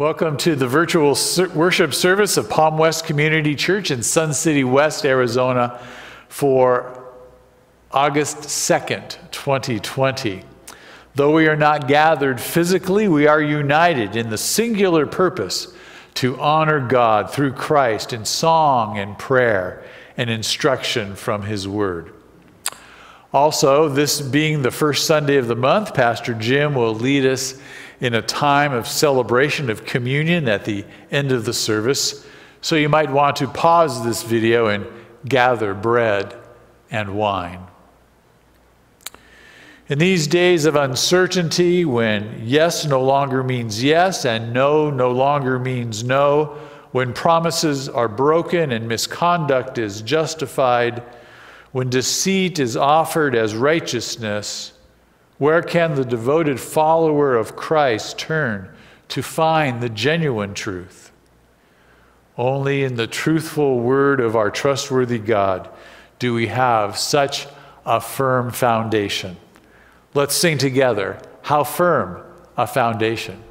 Welcome to the virtual worship service of Palm West Community Church in Sun City West, Arizona for August 2nd, 2020. Though we are not gathered physically, we are united in the singular purpose to honor God through Christ in song and prayer and instruction from His Word. Also, this being the first Sunday of the month, Pastor Jim will lead us in a time of celebration of communion at the end of the service. So you might want to pause this video and gather bread and wine. In these days of uncertainty, when yes no longer means yes and no no longer means no, when promises are broken and misconduct is justified, when deceit is offered as righteousness, where can the devoted follower of Christ turn to find the genuine truth? Only in the truthful word of our trustworthy God do we have such a firm foundation. Let's sing together How Firm a Foundation.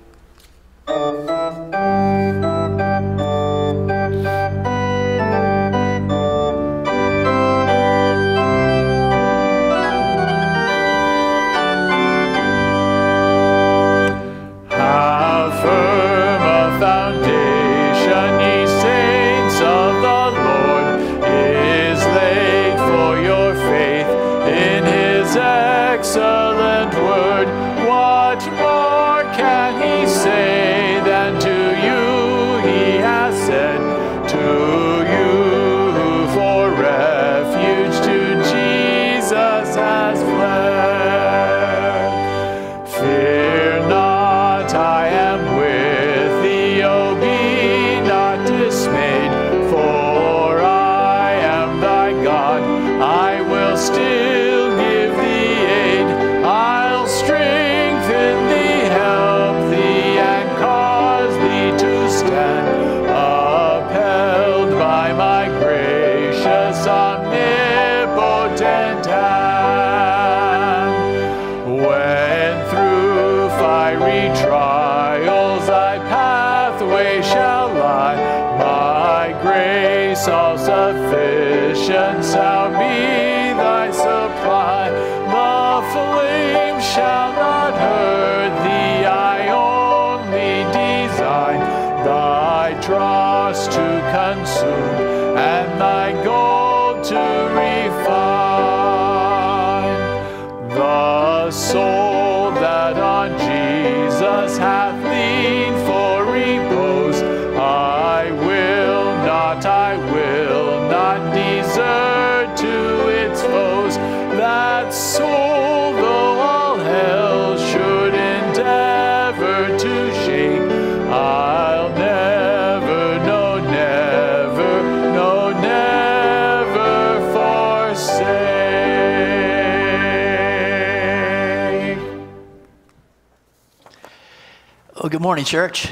Morning, church.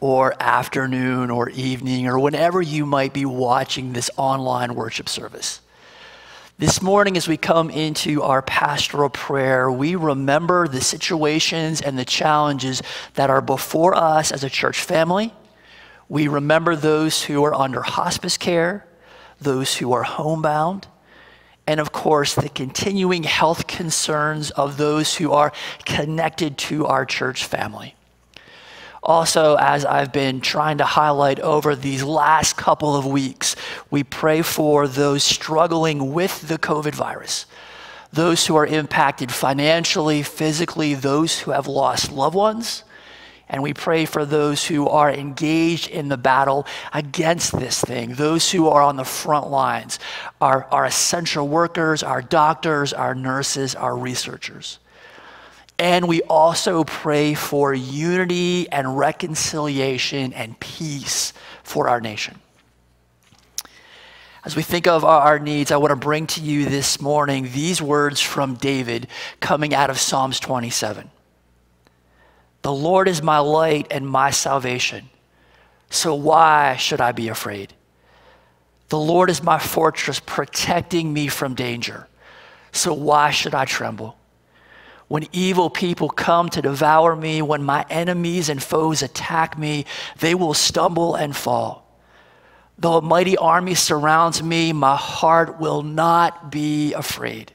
Or afternoon or evening or whenever you might be watching this online worship service. This morning, as we come into our pastoral prayer, we remember the situations and the challenges that are before us as a church family. We remember those who are under hospice care, those who are homebound, and of course, the continuing health concerns of those who are connected to our church family. Also, as I've been trying to highlight over these last couple of weeks, we pray for those struggling with the COVID virus, those who are impacted financially, physically, those who have lost loved ones, and we pray for those who are engaged in the battle against this thing, those who are on the front lines, our, our essential workers, our doctors, our nurses, our researchers. And we also pray for unity and reconciliation and peace for our nation. As we think of our needs, I want to bring to you this morning these words from David coming out of Psalms 27. The Lord is my light and my salvation. So why should I be afraid? The Lord is my fortress, protecting me from danger. So why should I tremble? When evil people come to devour me, when my enemies and foes attack me, they will stumble and fall. Though a mighty army surrounds me, my heart will not be afraid.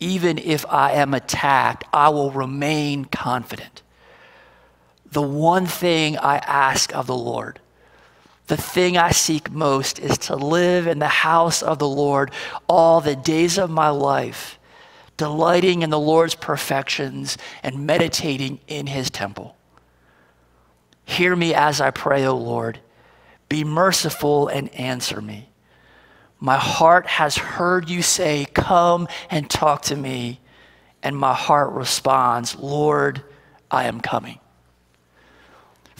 Even if I am attacked, I will remain confident. The one thing I ask of the Lord, the thing I seek most, is to live in the house of the Lord all the days of my life, delighting in the Lord's perfections and meditating in his temple. Hear me as I pray, O Lord be merciful and answer me. My heart has heard you say, Come and talk to me. And my heart responds, Lord, I am coming.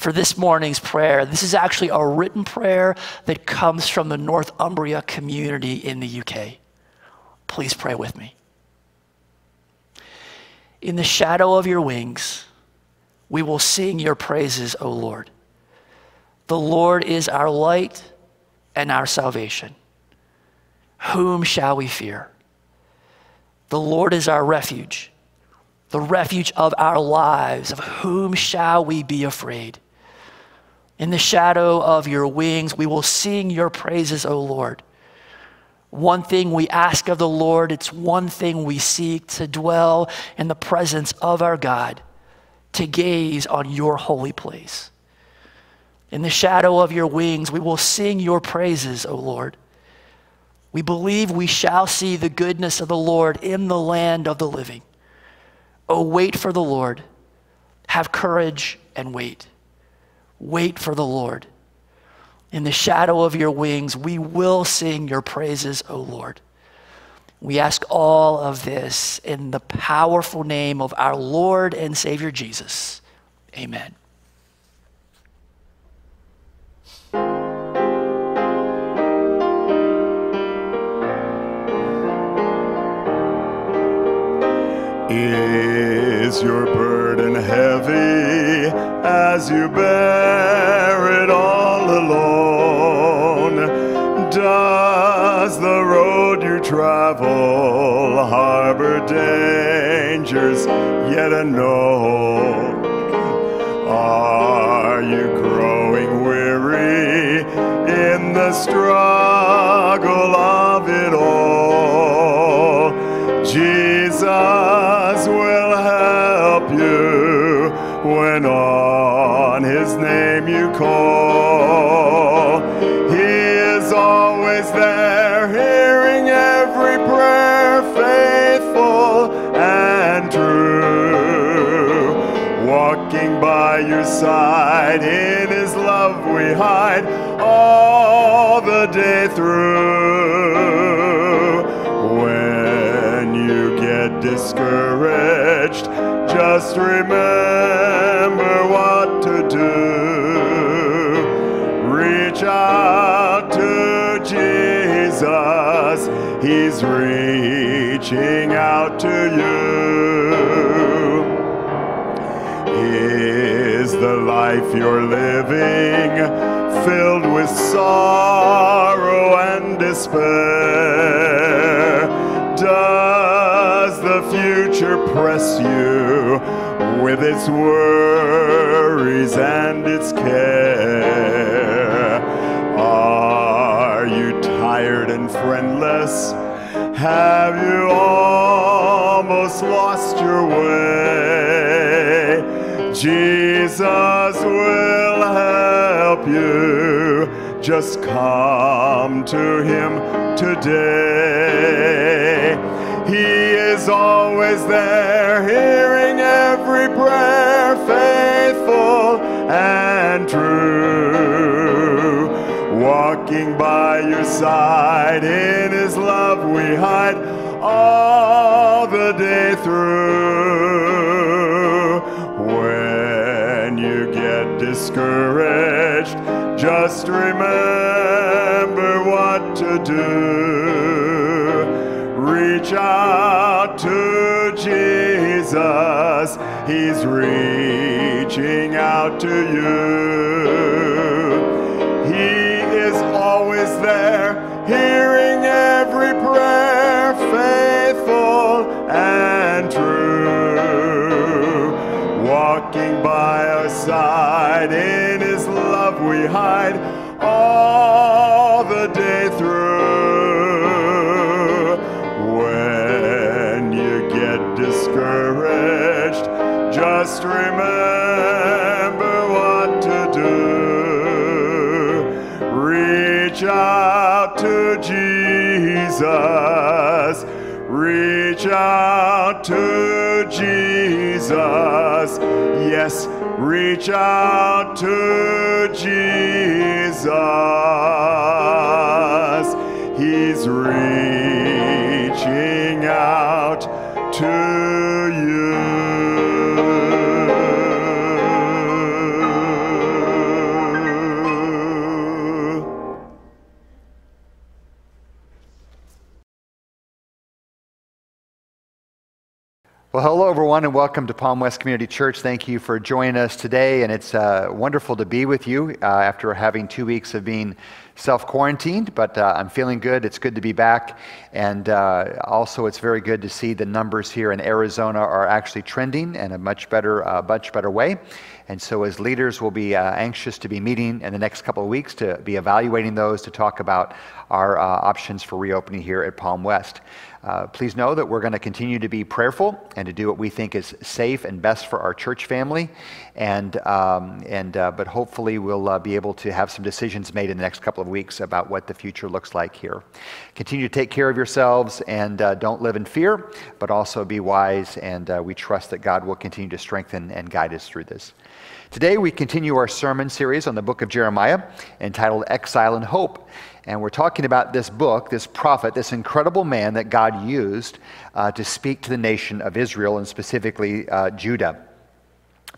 For this morning's prayer, this is actually a written prayer that comes from the Northumbria community in the UK. Please pray with me. In the shadow of your wings, we will sing your praises, O Lord. The Lord is our light and our salvation. Whom shall we fear? The Lord is our refuge, the refuge of our lives. Of whom shall we be afraid? In the shadow of your wings, we will sing your praises, O Lord. One thing we ask of the Lord, it's one thing we seek to dwell in the presence of our God, to gaze on your holy place. In the shadow of your wings, we will sing your praises, O Lord. We believe we shall see the goodness of the Lord in the land of the living. Oh, wait for the Lord. Have courage and wait. Wait for the Lord. In the shadow of your wings, we will sing your praises, O Lord. We ask all of this in the powerful name of our Lord and Savior Jesus. Amen. Is your burden heavy as you bear it all alone? Does the road you travel harbor dangers yet unknown? Are you growing weary in the struggle of it all? Jesus when on his name you call. He is always there, hearing every prayer, faithful and true. Walking by your side, in his love we hide all the day through. When you get discouraged, just remember what to do. Reach out to Jesus, He's reaching out to you. Is the life you're living filled with sorrow and despair? Does the future press you with its worries and its care? Are you tired and friendless? Have you almost lost your way? Jesus will help you. Just come to him today. He is always there, hearing every prayer, faithful and true. Walking by your side, in his love we hide all the day through. When you get discouraged, just remember what to do out to Jesus. He's reaching out to you. Jesus. Reach out to Jesus. Yes, reach out to Jesus. Everyone, and welcome to Palm West Community Church. Thank you for joining us today, and it's uh, wonderful to be with you uh, after having two weeks of being self quarantined. But uh, I'm feeling good. It's good to be back, and uh, also it's very good to see the numbers here in Arizona are actually trending in a much better, uh, much better way. And so, as leaders, we'll be uh, anxious to be meeting in the next couple of weeks to be evaluating those to talk about our options for reopening here at Palm West. Uh, please know that we're going to continue to be prayerful and to do what we think is safe and best for our church family. And, um, and, uh, but hopefully, we'll uh, be able to have some decisions made in the next couple of weeks about what the future looks like here. Continue to take care of yourselves and uh, don't live in fear, but also be wise. And uh, we trust that God will continue to strengthen and guide us through this. Today, we continue our sermon series on the book of Jeremiah entitled Exile and Hope. And we're talking about this book, this prophet, this incredible man that God used uh, to speak to the nation of Israel and specifically uh, Judah.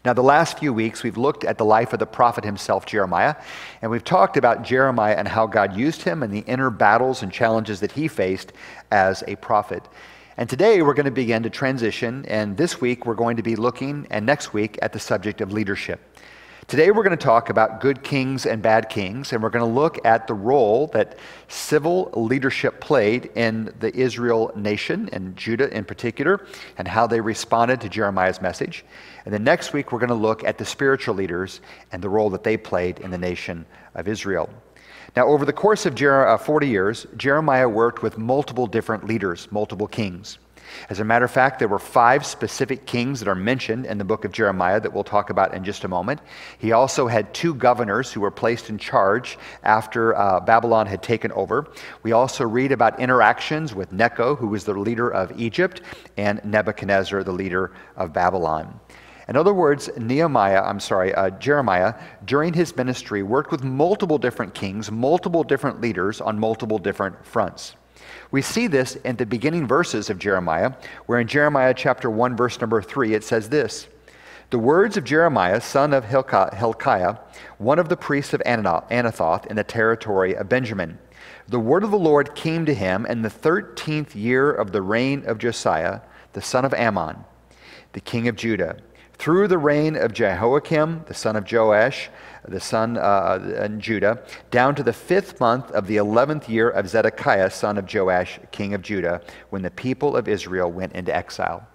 Now, the last few weeks, we've looked at the life of the prophet himself, Jeremiah, and we've talked about Jeremiah and how God used him and the inner battles and challenges that he faced as a prophet. And today we're going to begin to transition, and this week we're going to be looking, and next week, at the subject of leadership. Today, we're going to talk about good kings and bad kings, and we're going to look at the role that civil leadership played in the Israel nation and Judah in particular, and how they responded to Jeremiah's message. And then next week, we're going to look at the spiritual leaders and the role that they played in the nation of Israel. Now, over the course of uh, 40 years, Jeremiah worked with multiple different leaders, multiple kings. As a matter of fact, there were five specific kings that are mentioned in the book of Jeremiah that we'll talk about in just a moment. He also had two governors who were placed in charge after uh, Babylon had taken over. We also read about interactions with Necho, who was the leader of Egypt, and Nebuchadnezzar, the leader of Babylon. In other words, Nehemiah, I'm sorry, uh, Jeremiah, during his ministry, worked with multiple different kings, multiple different leaders on multiple different fronts. We see this in the beginning verses of Jeremiah, where in Jeremiah chapter 1, verse number 3, it says this The words of Jeremiah, son of Hilkiah, one of the priests of Anathoth in the territory of Benjamin. The word of the Lord came to him in the 13th year of the reign of Josiah, the son of Amon, the king of Judah, through the reign of Jehoiakim, the son of Joash, the son uh, in Judah, down to the fifth month of the eleventh year of Zedekiah, son of Joash, king of Judah, when the people of Israel went into exile.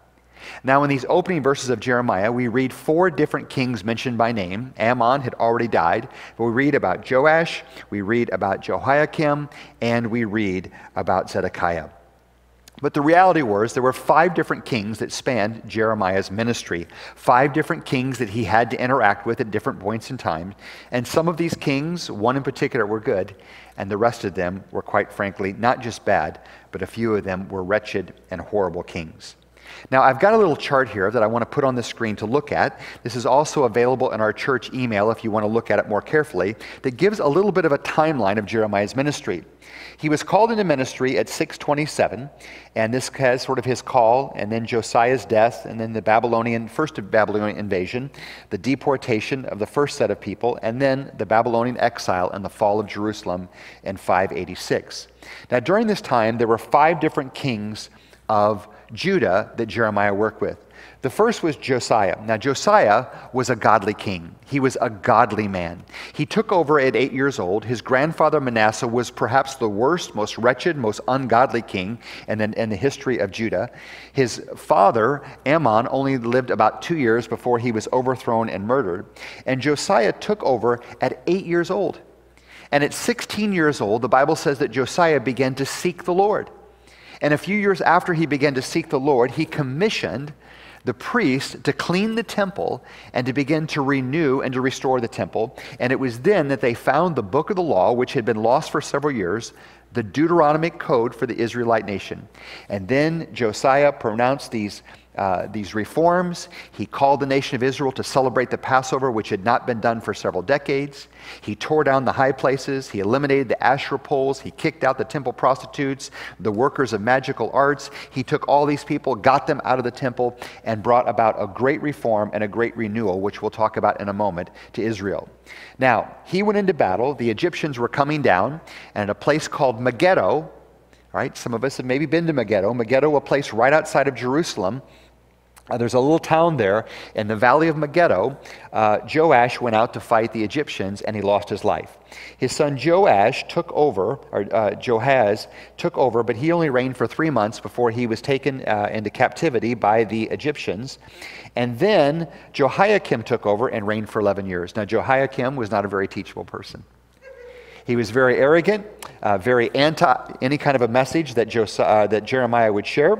Now, in these opening verses of Jeremiah, we read four different kings mentioned by name. Amon had already died, but we read about Joash, we read about Jehoiakim, and we read about Zedekiah. But the reality was there were five different kings that spanned Jeremiah's ministry, five different kings that he had to interact with at different points in time. And some of these kings, one in particular, were good, and the rest of them were, quite frankly, not just bad, but a few of them were wretched and horrible kings. Now, I've got a little chart here that I want to put on the screen to look at. This is also available in our church email if you want to look at it more carefully, that gives a little bit of a timeline of Jeremiah's ministry. He was called into ministry at 627, and this has sort of his call, and then Josiah's death, and then the Babylonian, first Babylonian invasion, the deportation of the first set of people, and then the Babylonian exile and the fall of Jerusalem in 586. Now, during this time, there were five different kings of Judah that Jeremiah worked with. The first was Josiah. Now, Josiah was a godly king. He was a godly man. He took over at eight years old. His grandfather Manasseh was perhaps the worst, most wretched, most ungodly king in, in the history of Judah. His father, Amon, only lived about two years before he was overthrown and murdered. And Josiah took over at eight years old. And at 16 years old, the Bible says that Josiah began to seek the Lord. And a few years after he began to seek the Lord, he commissioned the priest to clean the temple and to begin to renew and to restore the temple. And it was then that they found the book of the law, which had been lost for several years, the Deuteronomic code for the Israelite nation. And then Josiah pronounced these uh, these reforms. He called the nation of Israel to celebrate the Passover, which had not been done for several decades. He tore down the high places. He eliminated the Asherah poles. He kicked out the temple prostitutes, the workers of magical arts. He took all these people, got them out of the temple, and brought about a great reform and a great renewal, which we'll talk about in a moment, to Israel. Now, he went into battle. The Egyptians were coming down, and at a place called Megiddo, right? Some of us have maybe been to Megiddo. Megiddo, a place right outside of Jerusalem. Uh, there's a little town there in the valley of Megiddo. Uh, Joash went out to fight the Egyptians and he lost his life. His son Joash took over, or uh, Joahaz took over, but he only reigned for three months before he was taken uh, into captivity by the Egyptians. And then Jehoiakim took over and reigned for 11 years. Now, Jehoiakim was not a very teachable person. He was very arrogant, uh, very anti any kind of a message that, Josiah, uh, that Jeremiah would share.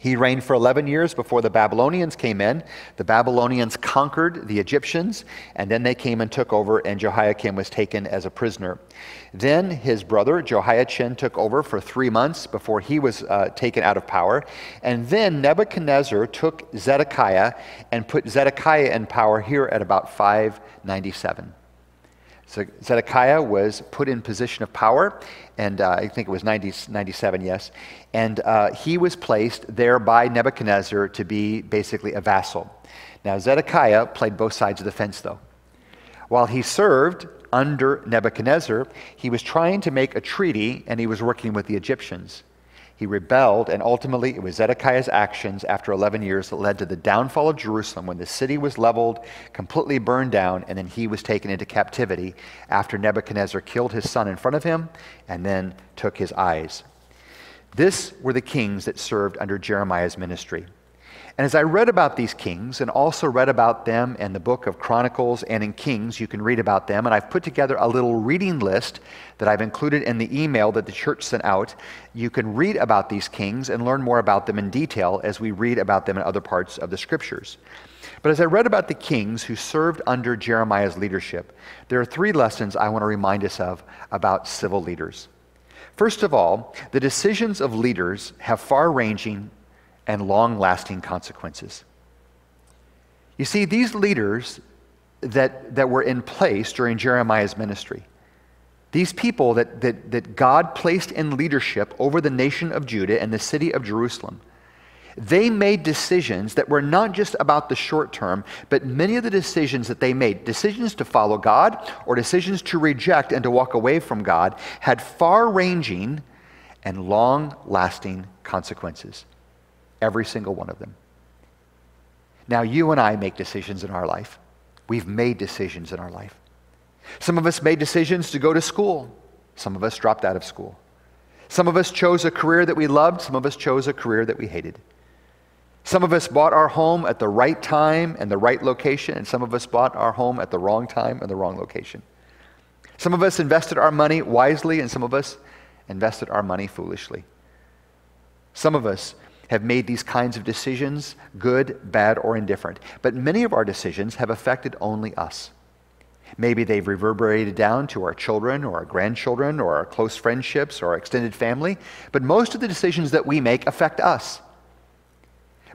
He reigned for 11 years before the Babylonians came in. The Babylonians conquered the Egyptians, and then they came and took over, and Jehoiakim was taken as a prisoner. Then his brother Jehoiachin took over for three months before he was uh, taken out of power. And then Nebuchadnezzar took Zedekiah and put Zedekiah in power here at about 597. So Zedekiah was put in position of power, and uh, I think it was 90, 97, yes. And uh, he was placed there by Nebuchadnezzar to be basically a vassal. Now, Zedekiah played both sides of the fence, though. While he served under Nebuchadnezzar, he was trying to make a treaty, and he was working with the Egyptians. He rebelled, and ultimately it was Zedekiah's actions after 11 years that led to the downfall of Jerusalem when the city was leveled, completely burned down, and then he was taken into captivity after Nebuchadnezzar killed his son in front of him and then took his eyes. This were the kings that served under Jeremiah's ministry. And as I read about these kings and also read about them in the book of Chronicles and in Kings, you can read about them. And I've put together a little reading list that I've included in the email that the church sent out. You can read about these kings and learn more about them in detail as we read about them in other parts of the scriptures. But as I read about the kings who served under Jeremiah's leadership, there are three lessons I want to remind us of about civil leaders. First of all, the decisions of leaders have far ranging and long lasting consequences. You see, these leaders that, that were in place during Jeremiah's ministry, these people that, that, that God placed in leadership over the nation of Judah and the city of Jerusalem, they made decisions that were not just about the short term, but many of the decisions that they made, decisions to follow God or decisions to reject and to walk away from God, had far ranging and long lasting consequences every single one of them. Now, you and I make decisions in our life. We've made decisions in our life. Some of us made decisions to go to school, some of us dropped out of school. Some of us chose a career that we loved, some of us chose a career that we hated. Some of us bought our home at the right time and the right location, and some of us bought our home at the wrong time and the wrong location. Some of us invested our money wisely, and some of us invested our money foolishly. Some of us have made these kinds of decisions, good, bad, or indifferent. But many of our decisions have affected only us. Maybe they've reverberated down to our children or our grandchildren or our close friendships or our extended family, but most of the decisions that we make affect us.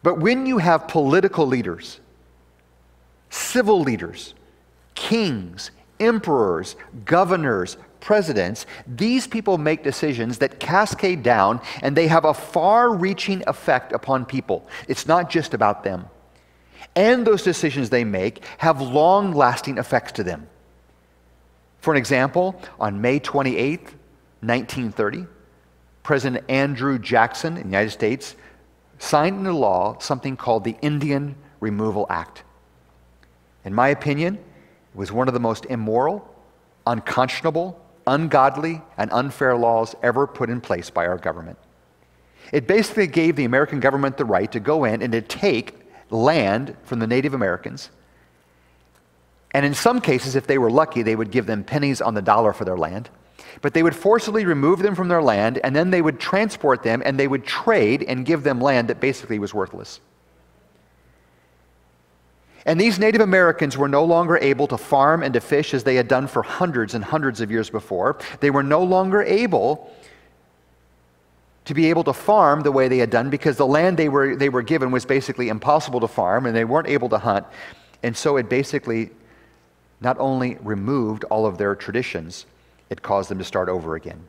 But when you have political leaders, civil leaders, kings, emperors, governors, presidents, these people make decisions that cascade down and they have a far reaching effect upon people. It's not just about them. And those decisions they make have long lasting effects to them. For an example, on May 28, 1930, President Andrew Jackson in the United States signed into law something called the Indian Removal Act. In my opinion, it was one of the most immoral, unconscionable, ungodly and unfair laws ever put in place by our government. It basically gave the American government the right to go in and to take land from the Native Americans And in some cases, if they were lucky, they would give them pennies on the dollar for their land. But they would forcibly remove them from their land, and then they would transport them and they would trade and give them land that basically was worthless. And these Native Americans were no longer able to farm and to fish as they had done for hundreds and hundreds of years before. They were no longer able to be able to farm the way they had done because the land they were, they were given was basically impossible to farm and they weren't able to hunt. And so it basically not only removed all of their traditions, it caused them to start over again.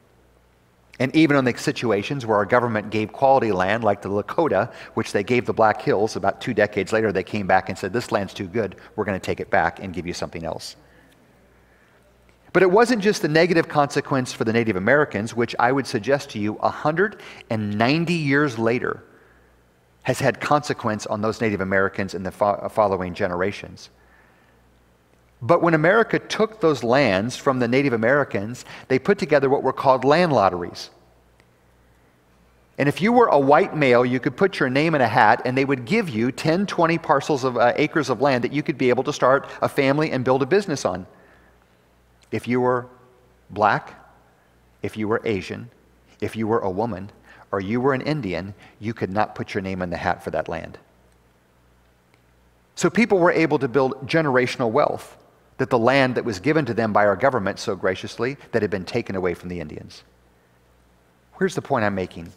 And even in the situations where our government gave quality land, like the Lakota, which they gave the Black Hills, about two decades later, they came back and said, This land's too good. We're going to take it back and give you something else. But it wasn't just the negative consequence for the Native Americans, which I would suggest to you 190 years later has had consequence on those Native Americans in the fo- following generations. But when America took those lands from the Native Americans, they put together what were called land lotteries. And if you were a white male, you could put your name in a hat and they would give you 10, 20 parcels of uh, acres of land that you could be able to start a family and build a business on. If you were black, if you were Asian, if you were a woman, or you were an Indian, you could not put your name in the hat for that land. So people were able to build generational wealth that the land that was given to them by our government so graciously that had been taken away from the Indians. Here's the point I'm making.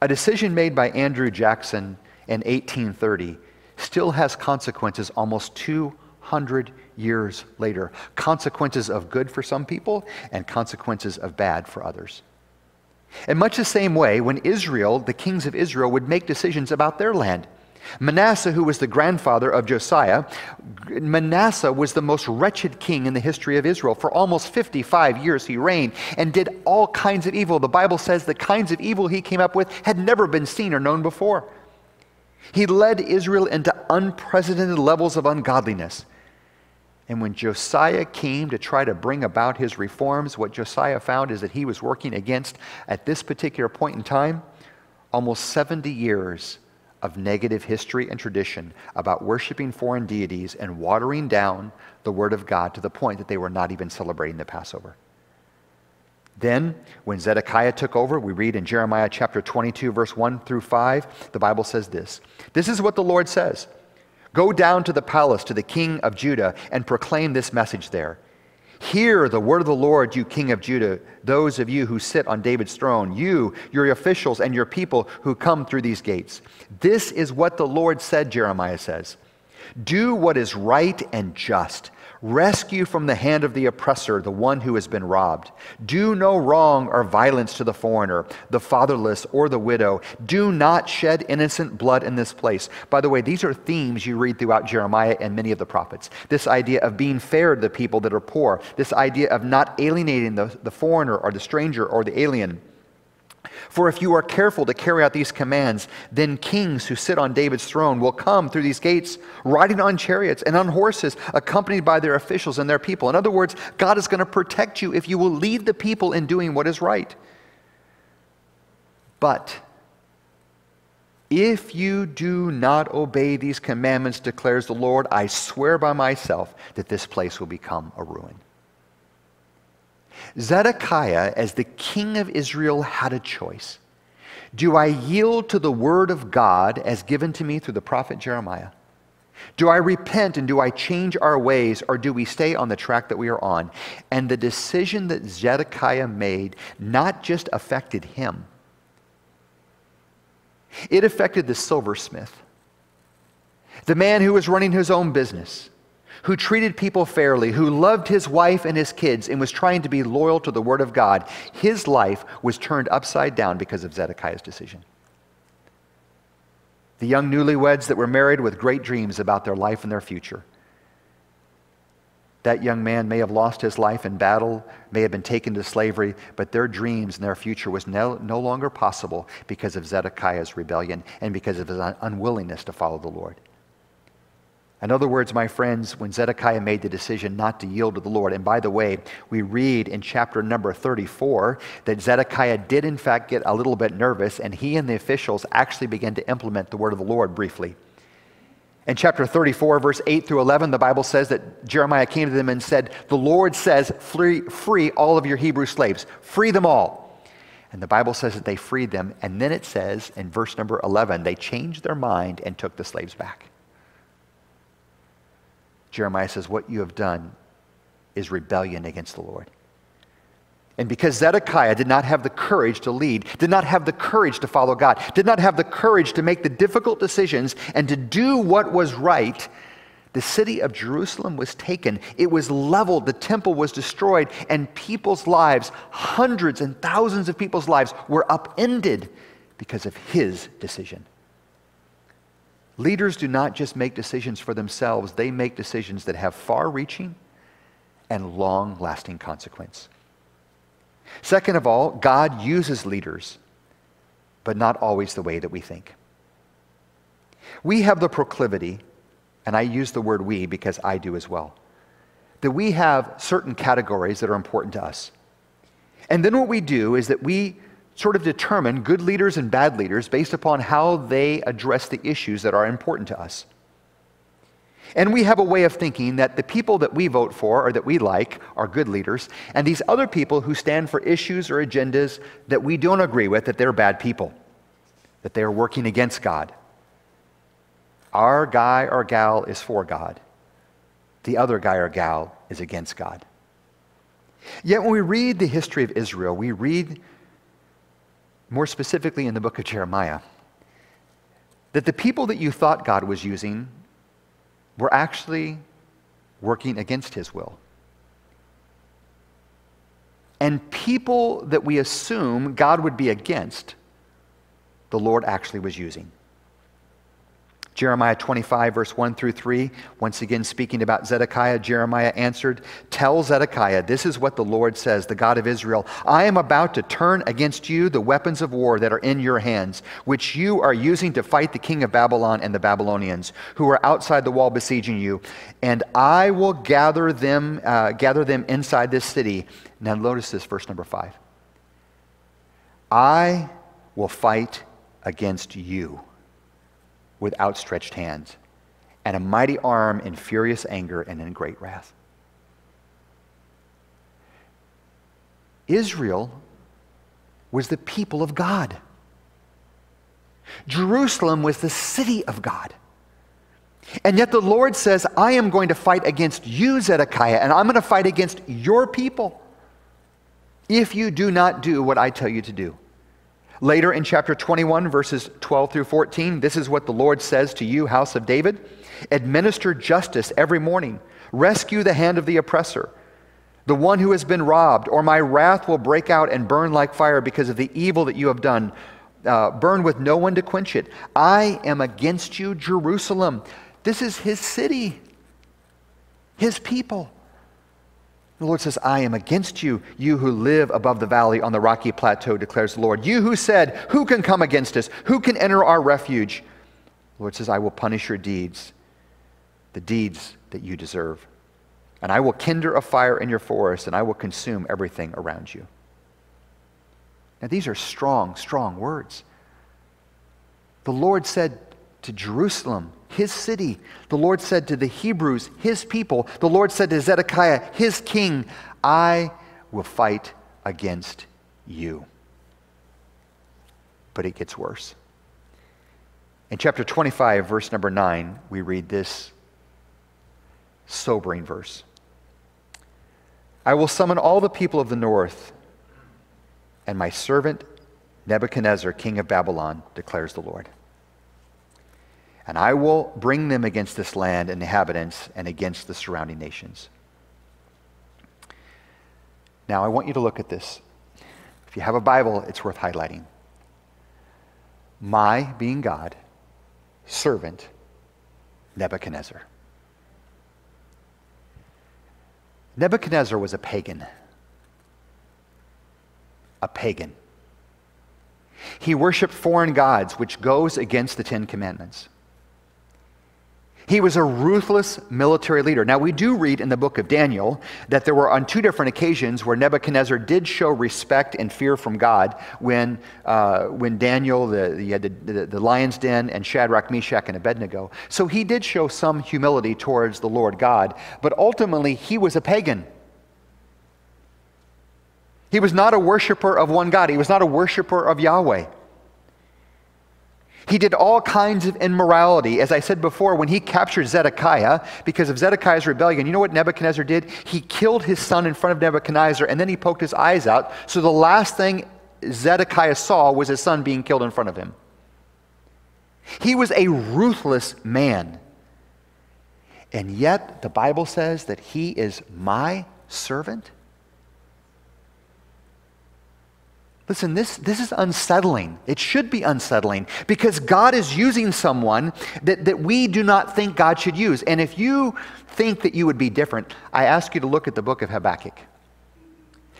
A decision made by Andrew Jackson in 1830 still has consequences almost 200 years later. Consequences of good for some people and consequences of bad for others. In much the same way, when Israel, the kings of Israel, would make decisions about their land, Manasseh, who was the grandfather of Josiah, Manasseh was the most wretched king in the history of Israel. For almost 55 years he reigned and did all kinds of evil. The Bible says the kinds of evil he came up with had never been seen or known before. He led Israel into unprecedented levels of ungodliness. And when Josiah came to try to bring about his reforms, what Josiah found is that he was working against, at this particular point in time, almost 70 years of negative history and tradition about worshiping foreign deities and watering down the Word of God to the point that they were not even celebrating the Passover. Then, when Zedekiah took over, we read in Jeremiah chapter 22, verse 1 through 5, the Bible says this This is what the Lord says Go down to the palace to the king of Judah and proclaim this message there. Hear the word of the Lord, you king of Judah, those of you who sit on David's throne, you, your officials, and your people who come through these gates. This is what the Lord said, Jeremiah says. Do what is right and just Rescue from the hand of the oppressor the one who has been robbed. Do no wrong or violence to the foreigner, the fatherless, or the widow. Do not shed innocent blood in this place. By the way, these are themes you read throughout Jeremiah and many of the prophets. This idea of being fair to the people that are poor, this idea of not alienating the, the foreigner or the stranger or the alien. For if you are careful to carry out these commands, then kings who sit on David's throne will come through these gates riding on chariots and on horses, accompanied by their officials and their people. In other words, God is going to protect you if you will lead the people in doing what is right. But if you do not obey these commandments, declares the Lord, I swear by myself that this place will become a ruin. Zedekiah, as the king of Israel, had a choice. Do I yield to the word of God as given to me through the prophet Jeremiah? Do I repent and do I change our ways, or do we stay on the track that we are on? And the decision that Zedekiah made not just affected him, it affected the silversmith, the man who was running his own business, who treated people fairly, who loved his wife and his kids, and was trying to be loyal to the Word of God, his life was turned upside down because of Zedekiah's decision. The young newlyweds that were married with great dreams about their life and their future. That young man may have lost his life in battle, may have been taken to slavery, but their dreams and their future was no, no longer possible because of Zedekiah's rebellion and because of his un- unwillingness to follow the Lord. In other words, my friends, when Zedekiah made the decision not to yield to the Lord, and by the way, we read in chapter number 34 that Zedekiah did in fact get a little bit nervous, and he and the officials actually began to implement the word of the Lord briefly. In chapter 34, verse 8 through 11, the Bible says that Jeremiah came to them and said, The Lord says, free, free all of your Hebrew slaves, free them all. And the Bible says that they freed them. And then it says in verse number 11, they changed their mind and took the slaves back. Jeremiah says, What you have done is rebellion against the Lord. And because Zedekiah did not have the courage to lead, did not have the courage to follow God, did not have the courage to make the difficult decisions and to do what was right, the city of Jerusalem was taken. It was leveled. The temple was destroyed. And people's lives, hundreds and thousands of people's lives, were upended because of his decision. Leaders do not just make decisions for themselves, they make decisions that have far reaching and long lasting consequence. Second of all, God uses leaders, but not always the way that we think. We have the proclivity, and I use the word we because I do as well, that we have certain categories that are important to us. And then what we do is that we sort of determine good leaders and bad leaders based upon how they address the issues that are important to us. And we have a way of thinking that the people that we vote for or that we like are good leaders, and these other people who stand for issues or agendas that we don't agree with, that they're bad people, that they are working against God. Our guy or gal is for God, the other guy or gal is against God. Yet when we read the history of Israel, we read more specifically in the book of Jeremiah that the people that you thought God was using were actually working against his will. And people that we assume God would be against, the Lord actually was using. Jeremiah 25, verse 1 through 3, once again speaking about Zedekiah, Jeremiah answered, Tell Zedekiah, this is what the Lord says, the God of Israel I am about to turn against you the weapons of war that are in your hands, which you are using to fight the king of Babylon and the Babylonians, who are outside the wall besieging you, and I will gather them, uh, gather them inside this city. Now, notice this, verse number 5. I will fight against you with outstretched hands, and a mighty arm in furious anger and in great wrath. Israel was the people of God. Jerusalem was the city of God. And yet the Lord says, I am going to fight against you, Zedekiah, and I'm going to fight against your people if you do not do what I tell you to do. Later in chapter 21, verses 12 through 14, this is what the Lord says to you, house of David Administer justice every morning, rescue the hand of the oppressor, the one who has been robbed, or my wrath will break out and burn like fire because of the evil that you have done. Uh, burn with no one to quench it. I am against you, Jerusalem. This is his city, his people. The Lord says, I am against you, you who live above the valley on the rocky plateau, declares the Lord. You who said, Who can come against us? Who can enter our refuge? The Lord says, I will punish your deeds, the deeds that you deserve. And I will kindle a fire in your forest, and I will consume everything around you. Now, these are strong, strong words. The Lord said to Jerusalem, his city. The Lord said to the Hebrews, his people, the Lord said to Zedekiah, his king, I will fight against you. But it gets worse. In chapter 25, verse number 9, we read this sobering verse I will summon all the people of the north, and my servant Nebuchadnezzar, king of Babylon, declares the Lord. And I will bring them against this land and inhabitants and against the surrounding nations. Now, I want you to look at this. If you have a Bible, it's worth highlighting. My, being God, servant, Nebuchadnezzar. Nebuchadnezzar was a pagan. A pagan. He worshiped foreign gods, which goes against the Ten Commandments. He was a ruthless military leader. Now, we do read in the book of Daniel that there were on two different occasions where Nebuchadnezzar did show respect and fear from God when, uh, when Daniel, the, the, the, the lion's den, and Shadrach, Meshach, and Abednego. So he did show some humility towards the Lord God, but ultimately he was a pagan. He was not a worshiper of one God, he was not a worshiper of Yahweh. He did all kinds of immorality. As I said before, when he captured Zedekiah, because of Zedekiah's rebellion, you know what Nebuchadnezzar did? He killed his son in front of Nebuchadnezzar, and then he poked his eyes out. So the last thing Zedekiah saw was his son being killed in front of him. He was a ruthless man. And yet, the Bible says that he is my servant. Listen, this, this is unsettling. It should be unsettling because God is using someone that, that we do not think God should use. And if you think that you would be different, I ask you to look at the book of Habakkuk.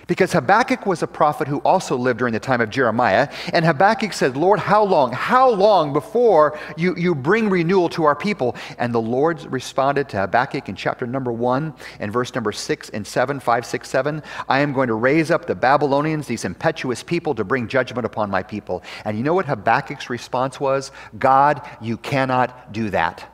Because Habakkuk was a prophet who also lived during the time of Jeremiah. And Habakkuk said, Lord, how long? How long before you, you bring renewal to our people? And the Lord responded to Habakkuk in chapter number one and verse number six and seven, five, six, seven. I am going to raise up the Babylonians, these impetuous people, to bring judgment upon my people. And you know what Habakkuk's response was? God, you cannot do that.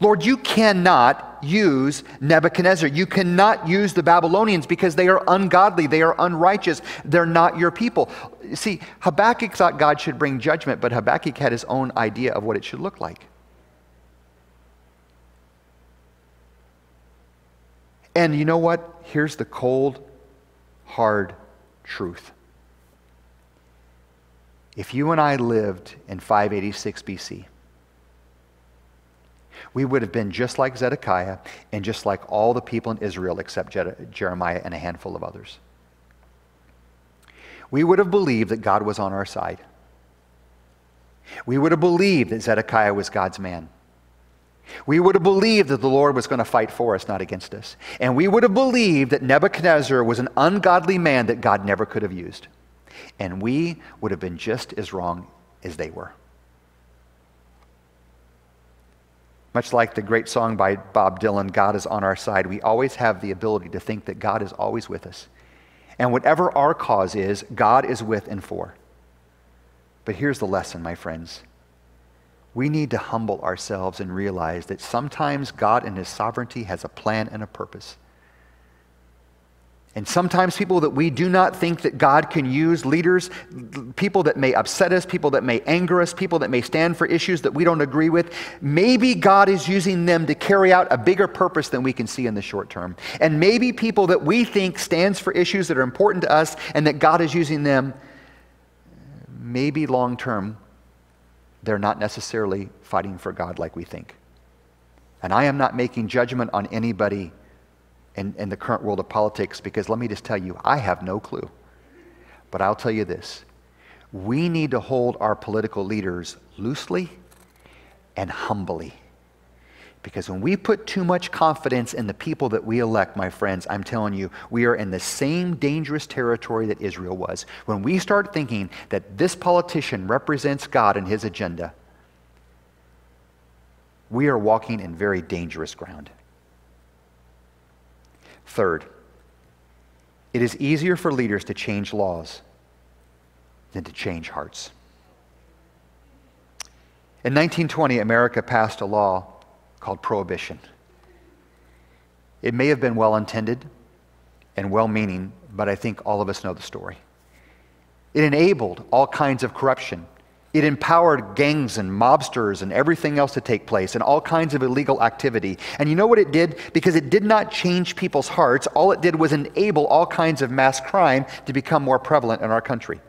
Lord, you cannot use Nebuchadnezzar. You cannot use the Babylonians because they are ungodly. They are unrighteous. They're not your people. See, Habakkuk thought God should bring judgment, but Habakkuk had his own idea of what it should look like. And you know what? Here's the cold, hard truth. If you and I lived in 586 BC, we would have been just like Zedekiah and just like all the people in Israel except Jeremiah and a handful of others. We would have believed that God was on our side. We would have believed that Zedekiah was God's man. We would have believed that the Lord was going to fight for us, not against us. And we would have believed that Nebuchadnezzar was an ungodly man that God never could have used. And we would have been just as wrong as they were. Much like the great song by Bob Dylan, God is on our side, we always have the ability to think that God is always with us. And whatever our cause is, God is with and for. But here's the lesson, my friends. We need to humble ourselves and realize that sometimes God in His sovereignty has a plan and a purpose. And sometimes people that we do not think that God can use, leaders, people that may upset us, people that may anger us, people that may stand for issues that we don't agree with, maybe God is using them to carry out a bigger purpose than we can see in the short term. And maybe people that we think stands for issues that are important to us and that God is using them, maybe long term, they're not necessarily fighting for God like we think. And I am not making judgment on anybody in, in the current world of politics because let me just tell you, I have no clue. But I'll tell you this we need to hold our political leaders loosely and humbly. Because when we put too much confidence in the people that we elect, my friends, I'm telling you, we are in the same dangerous territory that Israel was. When we start thinking that this politician represents God and his agenda, we are walking in very dangerous ground. Third, it is easier for leaders to change laws than to change hearts. In 1920, America passed a law called prohibition. It may have been well intended and well meaning, but I think all of us know the story. It enabled all kinds of corruption it empowered gangs and mobsters and everything else to take place and all kinds of illegal activity. And you know what it did? Because it did not change people's hearts, all it did was enable all kinds of mass crime to become more prevalent in our country.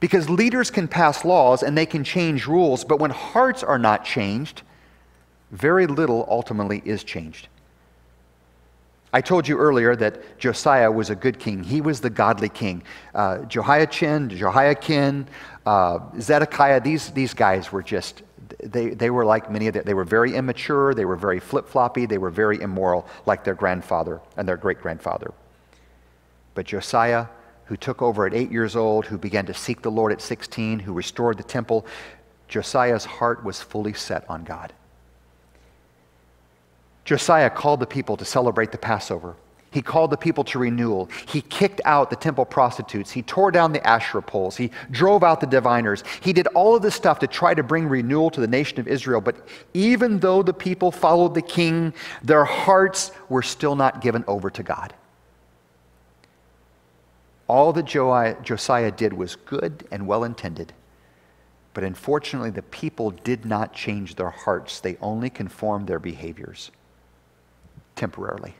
Because leaders can pass laws and they can change rules, but when hearts are not changed, very little ultimately is changed. I told you earlier that Josiah was a good king. He was the godly king. Uh, Jehoiachin, Jehoiakim, uh, Zedekiah, these, these guys were just, they, they were like many of them. They were very immature. They were very flip floppy. They were very immoral, like their grandfather and their great grandfather. But Josiah, who took over at eight years old, who began to seek the Lord at 16, who restored the temple, Josiah's heart was fully set on God. Josiah called the people to celebrate the Passover. He called the people to renewal. He kicked out the temple prostitutes. He tore down the Asherah poles. He drove out the diviners. He did all of this stuff to try to bring renewal to the nation of Israel. But even though the people followed the king, their hearts were still not given over to God. All that Josiah did was good and well intended. But unfortunately, the people did not change their hearts, they only conformed their behaviors temporarily.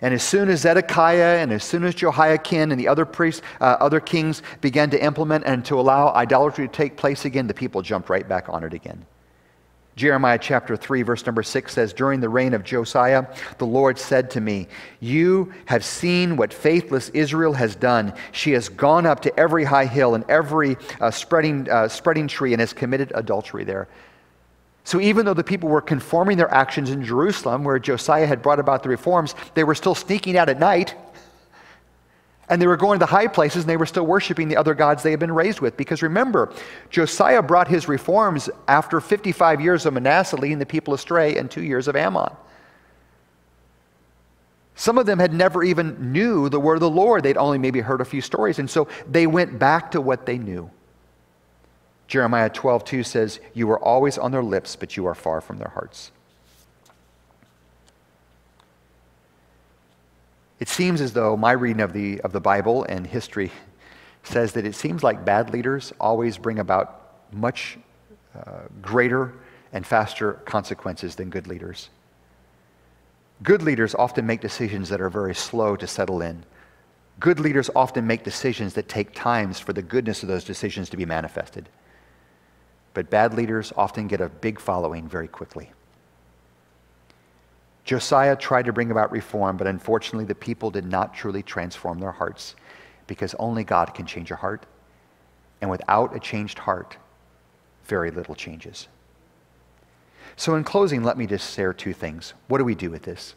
And as soon as Zedekiah and as soon as Jehoiakim and the other priests, uh, other kings began to implement and to allow idolatry to take place again, the people jumped right back on it again. Jeremiah chapter 3, verse number 6 says, During the reign of Josiah, the Lord said to me, You have seen what faithless Israel has done. She has gone up to every high hill and every uh, spreading, uh, spreading tree and has committed adultery there. So even though the people were conforming their actions in Jerusalem, where Josiah had brought about the reforms, they were still sneaking out at night. And they were going to the high places and they were still worshiping the other gods they had been raised with. Because remember, Josiah brought his reforms after 55 years of Manasseh leading the people astray and two years of Amon. Some of them had never even knew the word of the Lord. They'd only maybe heard a few stories. And so they went back to what they knew. Jeremiah 12, 2 says, You are always on their lips, but you are far from their hearts. It seems as though my reading of the, of the Bible and history says that it seems like bad leaders always bring about much uh, greater and faster consequences than good leaders. Good leaders often make decisions that are very slow to settle in. Good leaders often make decisions that take times for the goodness of those decisions to be manifested. But bad leaders often get a big following very quickly. Josiah tried to bring about reform, but unfortunately, the people did not truly transform their hearts because only God can change a heart. And without a changed heart, very little changes. So, in closing, let me just share two things. What do we do with this?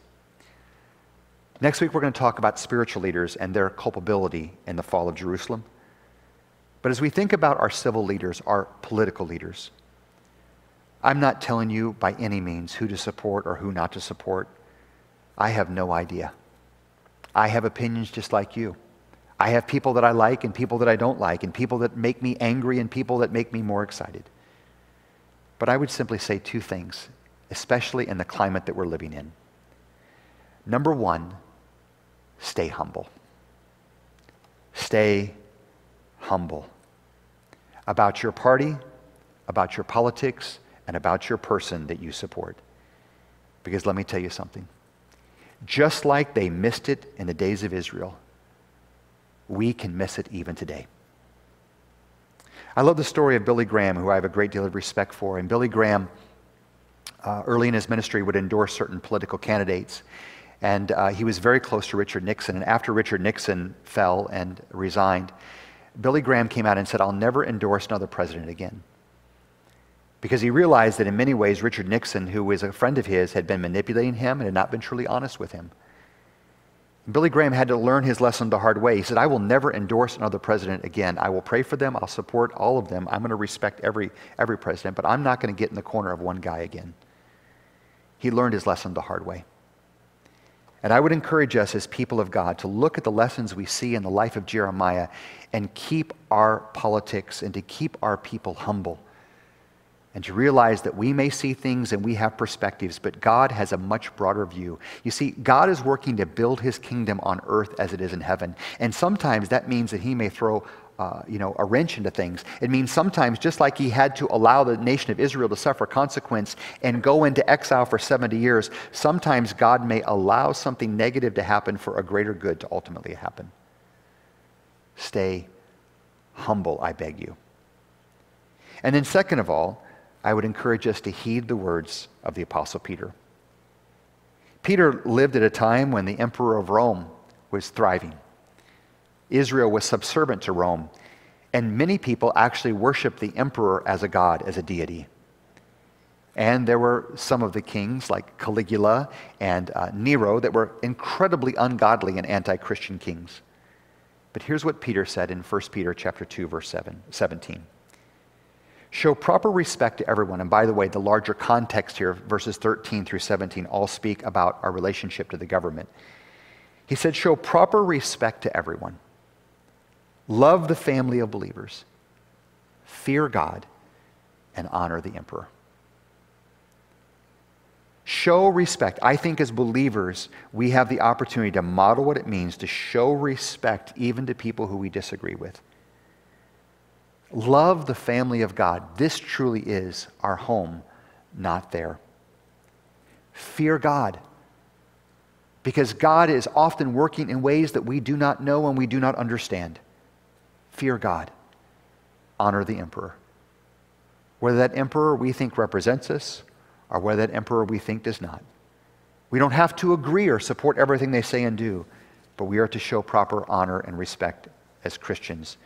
Next week, we're going to talk about spiritual leaders and their culpability in the fall of Jerusalem. But as we think about our civil leaders, our political leaders, I'm not telling you by any means who to support or who not to support. I have no idea. I have opinions just like you. I have people that I like and people that I don't like, and people that make me angry and people that make me more excited. But I would simply say two things, especially in the climate that we're living in. Number one, stay humble. Stay humble about your party, about your politics, and about your person that you support. Because let me tell you something. Just like they missed it in the days of Israel, we can miss it even today. I love the story of Billy Graham, who I have a great deal of respect for. And Billy Graham, uh, early in his ministry, would endorse certain political candidates. And uh, he was very close to Richard Nixon. And after Richard Nixon fell and resigned, Billy Graham came out and said, I'll never endorse another president again. Because he realized that in many ways, Richard Nixon, who was a friend of his, had been manipulating him and had not been truly honest with him. Billy Graham had to learn his lesson the hard way. He said, I will never endorse another president again. I will pray for them. I'll support all of them. I'm going to respect every, every president, but I'm not going to get in the corner of one guy again. He learned his lesson the hard way. And I would encourage us as people of God to look at the lessons we see in the life of Jeremiah and keep our politics and to keep our people humble. And to realize that we may see things and we have perspectives, but God has a much broader view. You see, God is working to build his kingdom on earth as it is in heaven. And sometimes that means that he may throw uh, you know, a wrench into things. It means sometimes, just like he had to allow the nation of Israel to suffer consequence and go into exile for 70 years, sometimes God may allow something negative to happen for a greater good to ultimately happen. Stay humble, I beg you. And then, second of all, I would encourage us to heed the words of the Apostle Peter. Peter lived at a time when the emperor of Rome was thriving. Israel was subservient to Rome, and many people actually worshiped the emperor as a god, as a deity. And there were some of the kings, like Caligula and uh, Nero, that were incredibly ungodly and anti Christian kings. But here's what Peter said in 1 Peter chapter 2, verse 7, 17. Show proper respect to everyone. And by the way, the larger context here, verses 13 through 17, all speak about our relationship to the government. He said, Show proper respect to everyone. Love the family of believers. Fear God and honor the emperor. Show respect. I think as believers, we have the opportunity to model what it means to show respect even to people who we disagree with. Love the family of God. This truly is our home, not there. Fear God. Because God is often working in ways that we do not know and we do not understand. Fear God. Honor the emperor. Whether that emperor we think represents us or whether that emperor we think does not. We don't have to agree or support everything they say and do, but we are to show proper honor and respect as Christians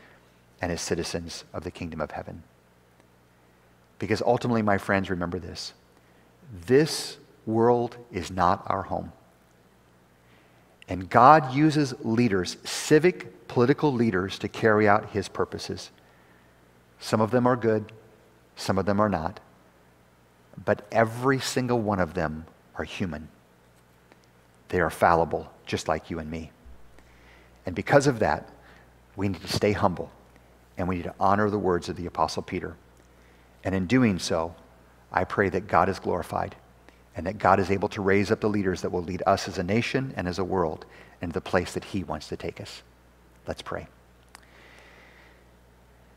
and as citizens of the kingdom of heaven. Because ultimately, my friends, remember this this world is not our home. And God uses leaders, civic, political leaders, to carry out his purposes. Some of them are good, some of them are not. But every single one of them are human. They are fallible, just like you and me. And because of that, we need to stay humble and we need to honor the words of the Apostle Peter. And in doing so, I pray that God is glorified and that God is able to raise up the leaders that will lead us as a nation and as a world into the place that He wants to take us. Let's pray.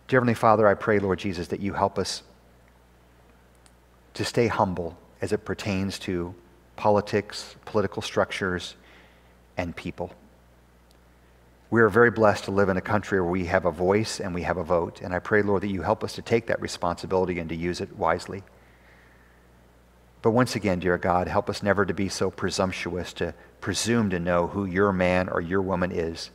Dear Heavenly Father, I pray, Lord Jesus, that you help us to stay humble as it pertains to politics, political structures, and people. We are very blessed to live in a country where we have a voice and we have a vote. And I pray, Lord, that you help us to take that responsibility and to use it wisely. But once again, dear God, help us never to be so presumptuous to presume to know who your man or your woman is.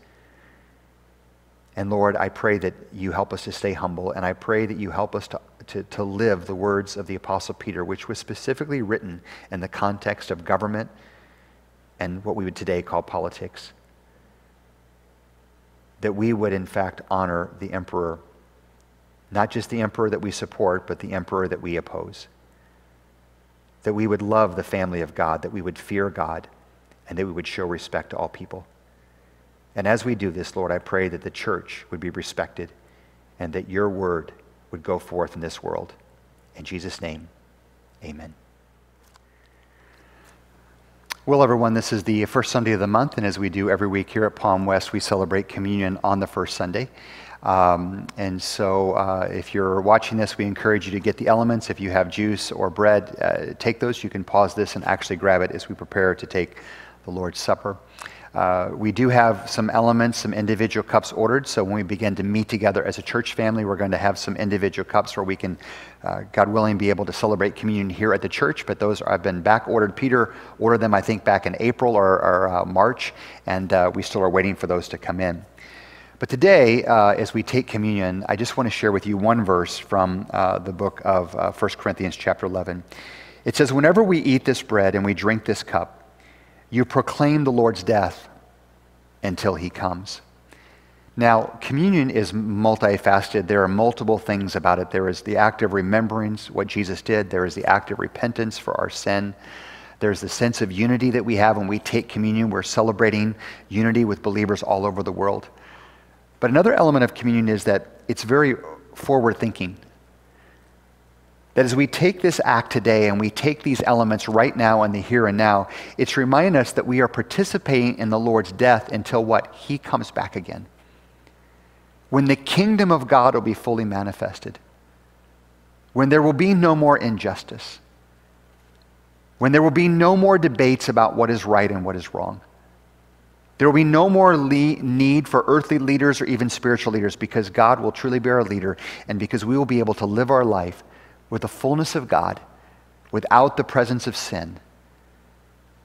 And Lord, I pray that you help us to stay humble, and I pray that you help us to, to, to live the words of the Apostle Peter, which was specifically written in the context of government and what we would today call politics that we would, in fact, honor the emperor. Not just the emperor that we support, but the emperor that we oppose. That we would love the family of God, that we would fear God, and that we would show respect to all people. And as we do this, Lord, I pray that the church would be respected and that your word would go forth in this world. In Jesus' name, amen. Well, everyone, this is the first Sunday of the month, and as we do every week here at Palm West, we celebrate communion on the first Sunday. Um, and so, uh, if you're watching this, we encourage you to get the elements. If you have juice or bread, uh, take those. You can pause this and actually grab it as we prepare to take the Lord's Supper. Uh, we do have some elements, some individual cups ordered. So when we begin to meet together as a church family, we're going to have some individual cups where we can, uh, God willing, be able to celebrate communion here at the church. But those have been back ordered. Peter ordered them, I think, back in April or, or uh, March, and uh, we still are waiting for those to come in. But today, uh, as we take communion, I just want to share with you one verse from uh, the book of uh, 1 Corinthians, chapter 11. It says, Whenever we eat this bread and we drink this cup, you proclaim the Lord's death until he comes. Now, communion is multifaceted. There are multiple things about it. There is the act of remembrance, what Jesus did. There is the act of repentance for our sin. There's the sense of unity that we have when we take communion. We're celebrating unity with believers all over the world. But another element of communion is that it's very forward thinking. That as we take this act today and we take these elements right now in the here and now, it's reminding us that we are participating in the Lord's death until what? He comes back again. When the kingdom of God will be fully manifested. When there will be no more injustice. When there will be no more debates about what is right and what is wrong. There will be no more le- need for earthly leaders or even spiritual leaders because God will truly be our leader and because we will be able to live our life with the fullness of God without the presence of sin.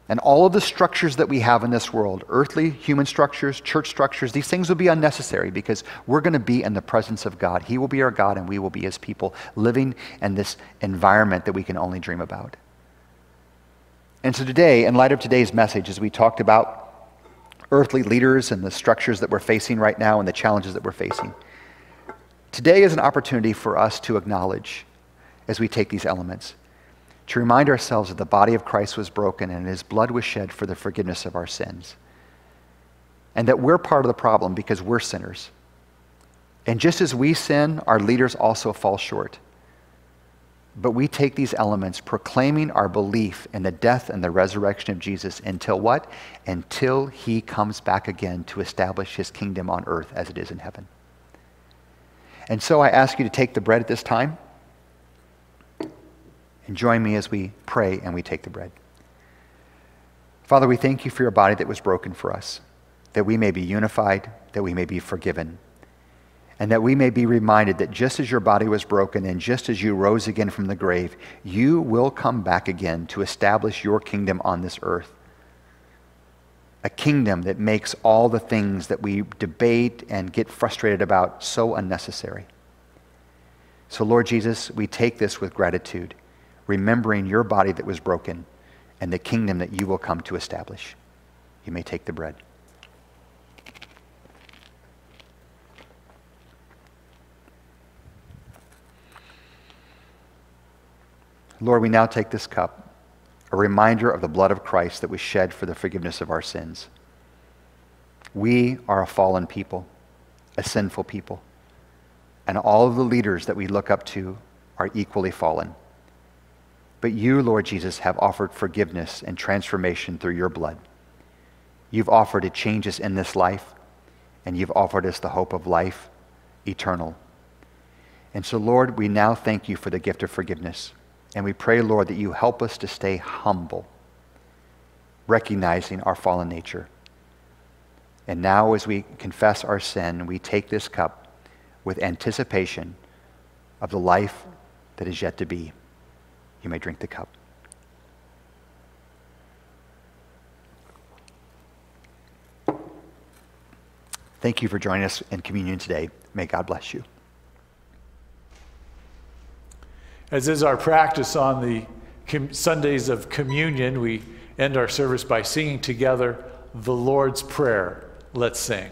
And all of the structures that we have in this world, earthly, human structures, church structures, these things will be unnecessary because we're going to be in the presence of God. He will be our God and we will be his people living in this environment that we can only dream about. And so today, in light of today's message, as we talked about earthly leaders and the structures that we're facing right now and the challenges that we're facing, Today is an opportunity for us to acknowledge, as we take these elements, to remind ourselves that the body of Christ was broken and his blood was shed for the forgiveness of our sins. And that we're part of the problem because we're sinners. And just as we sin, our leaders also fall short. But we take these elements proclaiming our belief in the death and the resurrection of Jesus until what? Until he comes back again to establish his kingdom on earth as it is in heaven. And so I ask you to take the bread at this time and join me as we pray and we take the bread. Father, we thank you for your body that was broken for us, that we may be unified, that we may be forgiven, and that we may be reminded that just as your body was broken and just as you rose again from the grave, you will come back again to establish your kingdom on this earth a kingdom that makes all the things that we debate and get frustrated about so unnecessary. So, Lord Jesus, we take this with gratitude, remembering your body that was broken and the kingdom that you will come to establish. You may take the bread. Lord, we now take this cup a reminder of the blood of Christ that was shed for the forgiveness of our sins. We are a fallen people, a sinful people, and all of the leaders that we look up to are equally fallen. But you, Lord Jesus, have offered forgiveness and transformation through your blood. You've offered to change us in this life, and you've offered us the hope of life eternal. And so, Lord, we now thank you for the gift of forgiveness. And we pray, Lord, that you help us to stay humble, recognizing our fallen nature. And now, as we confess our sin, we take this cup with anticipation of the life that is yet to be. You may drink the cup. Thank you for joining us in communion today. May God bless you. As is our practice on the Sundays of communion, we end our service by singing together the Lord's Prayer. Let's sing.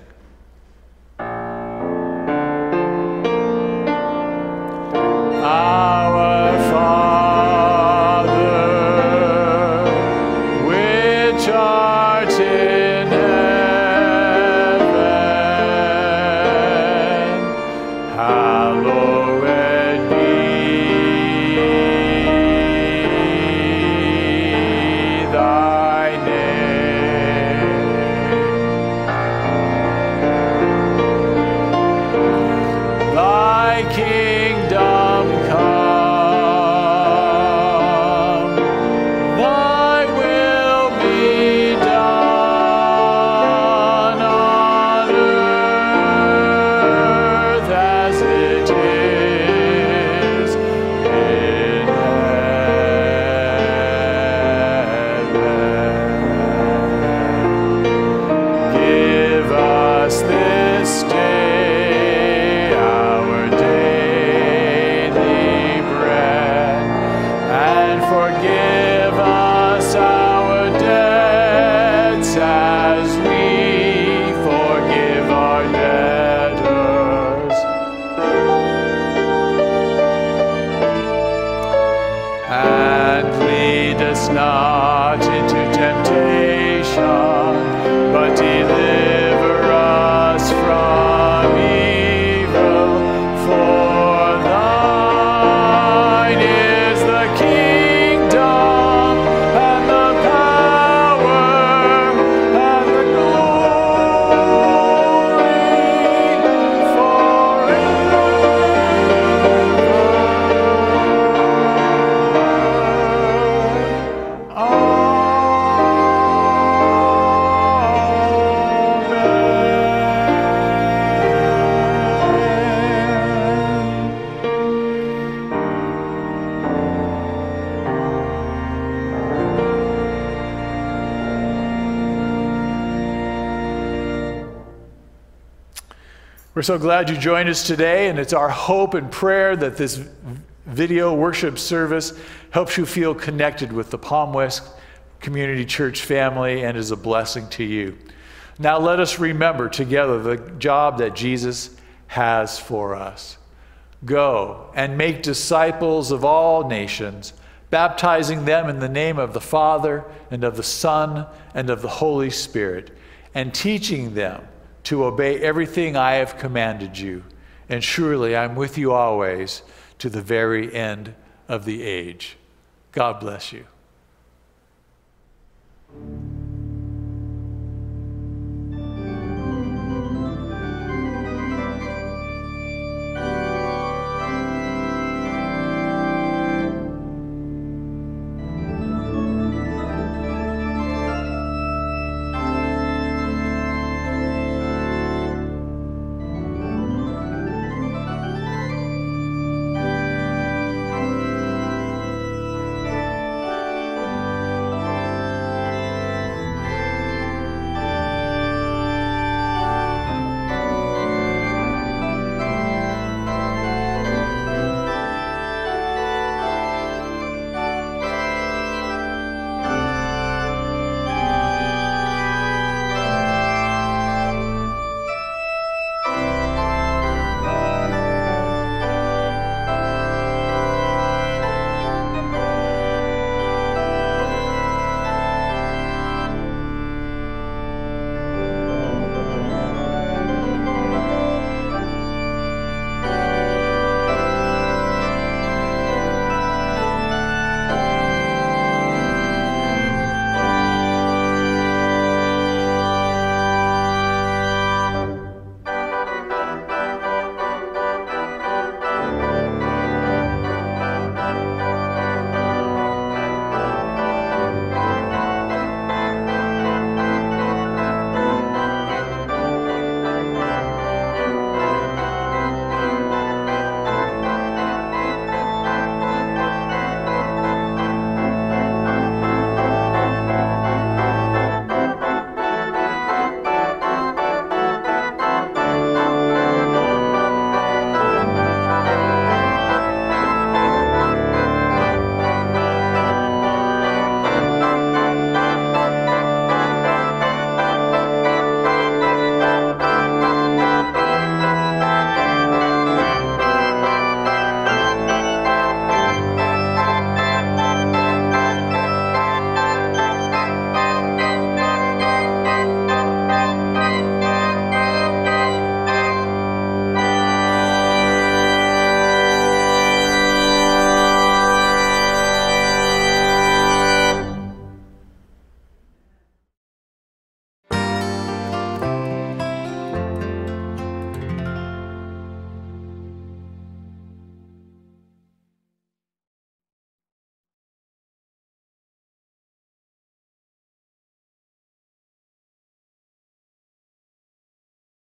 We're so glad you joined us today, and it's our hope and prayer that this video worship service helps you feel connected with the Palm West Community Church family and is a blessing to you. Now, let us remember together the job that Jesus has for us. Go and make disciples of all nations, baptizing them in the name of the Father, and of the Son, and of the Holy Spirit, and teaching them to obey everything I have commanded you. And surely I'm with you always to the very end of the age. God bless you.